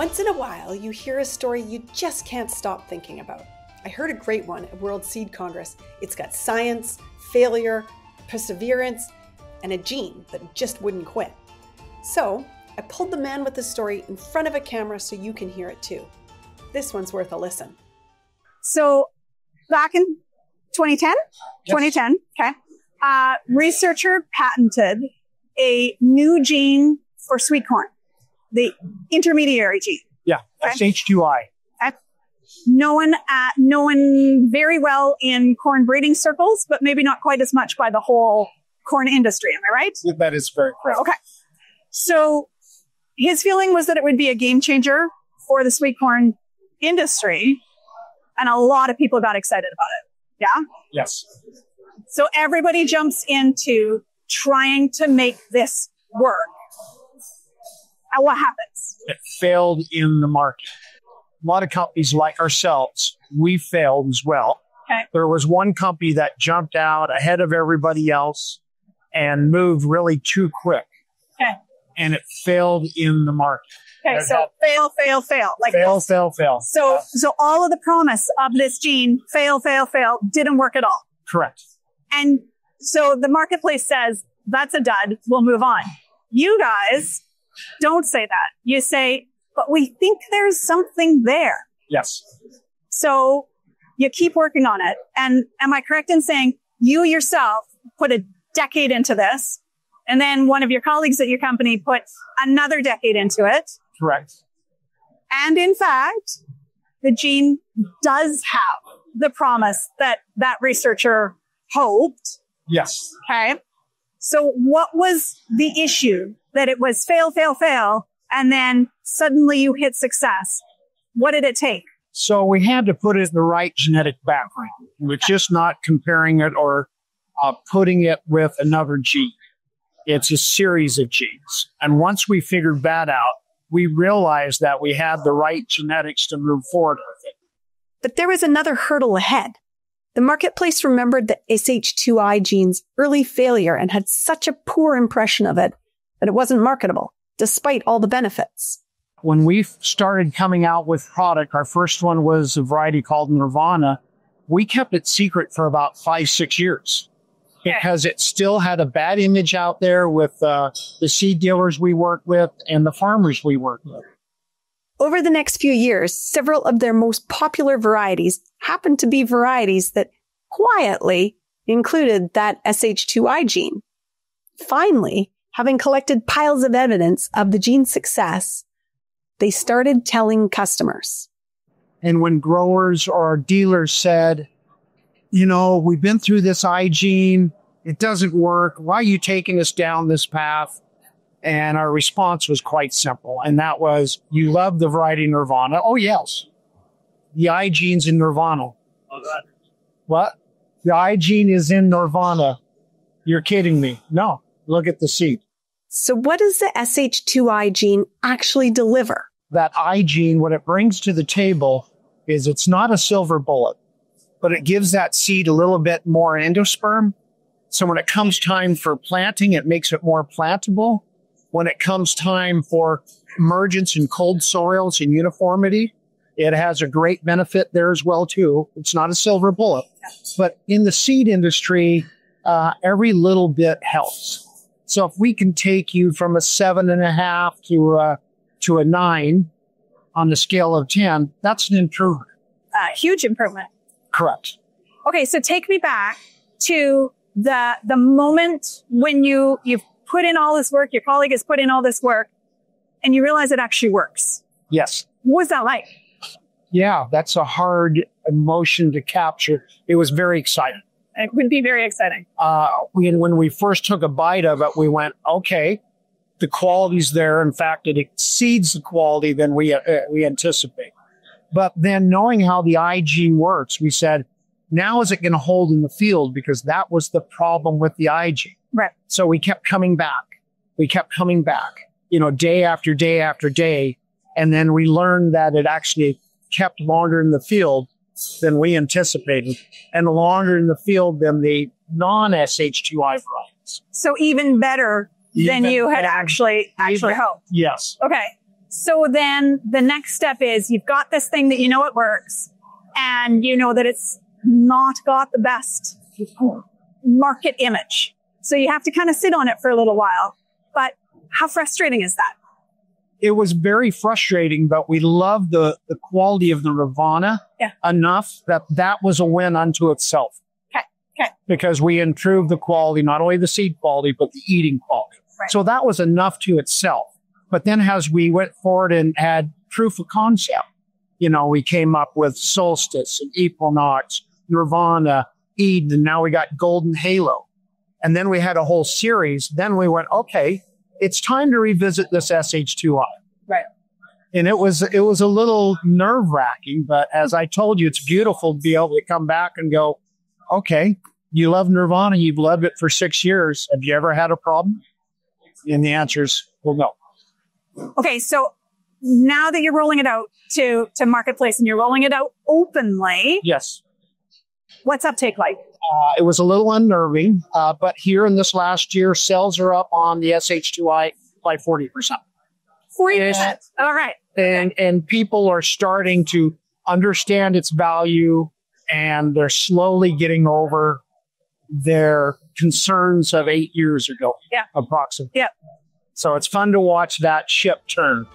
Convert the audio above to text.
Once in a while, you hear a story you just can't stop thinking about. I heard a great one at World Seed Congress. It's got science, failure, perseverance, and a gene that just wouldn't quit. So, I pulled the man with the story in front of a camera so you can hear it too. This one's worth a listen. So, back in 2010, 2010, okay, uh, researcher patented a new gene for sweet corn, the intermediary gene. Yeah, Okay. SH2I. known at, known very well in corn breeding circles, but maybe not quite as much by the whole corn industry. Am I right? That is very correct. Okay. So his feeling was that it would be a game changer for the sweet corn industry. And a lot of people got excited about it. Yeah. Yes. So everybody jumps into trying to make this work. What happens? It failed in the market. A lot of companies like ourselves, we failed as well. Okay. There was one company that jumped out ahead of everybody else and moved really too quick. Okay. And it failed in the market. Okay. So fail, fail, fail. Like fail, this. fail, fail. So, so all of the promise of this gene, fail, fail, fail, didn't work at all. Correct. And so the marketplace says, that's a dud. We'll move on. You guys don't say that. You say, but we think there's something there. Yes. So you keep working on it. And am I correct in saying you yourself put a decade into this? And then one of your colleagues at your company put another decade into it. Correct. And in fact, the gene does have the promise that that researcher hoped. Yes. Okay. So what was the issue that it was fail, fail, fail, and then suddenly you hit success? What did it take? So we had to put it in the right genetic background. We're just not comparing it or uh, putting it with another gene. It's a series of genes. And once we figured that out, we realized that we had the right genetics to move forward with it. But there was another hurdle ahead. The marketplace remembered the SH2I gene's early failure and had such a poor impression of it that it wasn't marketable, despite all the benefits. When we started coming out with product, our first one was a variety called Nirvana. We kept it secret for about five, six years because it still had a bad image out there with uh, the seed dealers we work with and the farmers we work with. Over the next few years, several of their most popular varieties happened to be varieties that quietly included that SH2I gene. Finally, having collected piles of evidence of the gene's success, they started telling customers. And when growers or dealers said, you know, we've been through this I gene, it doesn't work. Why are you taking us down this path? And our response was quite simple. And that was, you love the variety Nirvana. Oh, yes. The I gene's in Nirvana. What? The I gene is in Nirvana. You're kidding me. No, look at the seed. So what does the SH2I gene actually deliver? that I gene, what it brings to the table is it's not a silver bullet, but it gives that seed a little bit more endosperm. So when it comes time for planting, it makes it more plantable. When it comes time for emergence in cold soils and uniformity, it has a great benefit there as well too. It's not a silver bullet, but in the seed industry, uh, every little bit helps. So if we can take you from a seven and a half to a to a nine on the scale of 10, that's an improvement. Uh, huge improvement. Correct. Okay, so take me back to the the moment when you you've put in all this work, your colleague has put in all this work, and you realize it actually works. Yes. What was that like? Yeah, that's a hard emotion to capture. It was very exciting. It would be very exciting. Uh, we, when we first took a bite of it, we went, okay, the quality's there. In fact, it exceeds the quality than we, uh, we anticipate. But then knowing how the I gene works, we said, now is it going to hold in the field? Because that was the problem with the I gene. Right. So we kept coming back. We kept coming back, you know, day after day after day. And then we learned that it actually kept longer in the field than we anticipated and longer in the field than the non SH2I varieties. So even better than you had actually actually Even- hoped. Yes. Okay. So then the next step is you've got this thing that you know it works and you know that it's not got the best market image. So you have to kind of sit on it for a little while. But how frustrating is that? It was very frustrating, but we loved the, the quality of the Nirvana Yeah. enough that that was a win unto itself. Okay. Okay. Because we improved the quality, not only the seed quality, but the eating quality. Right. So that was enough to itself. But then as we went forward and had proof of concept, you know, we came up with Solstice and Equinox, Nirvana, Eden, and now we got Golden Halo. And then we had a whole series. Then we went, okay, it's time to revisit this SH2I. Right. And it was, it was a little nerve wracking, but as I told you, it's beautiful to be able to come back and go, okay, you love Nirvana. You've loved it for six years. Have you ever had a problem? And the answer is, well, no. Okay. So now that you're rolling it out to, to marketplace and you're rolling it out openly, Yes. what's uptake like? Uh, it was a little unnerving, uh, but here in this last year, sales are up on the SH2I by 40%. 40%. Yeah. All right. and and people are starting to understand its value and they're slowly getting over their concerns of eight years ago Yeah. approximately Yeah. so it's fun to watch that ship turn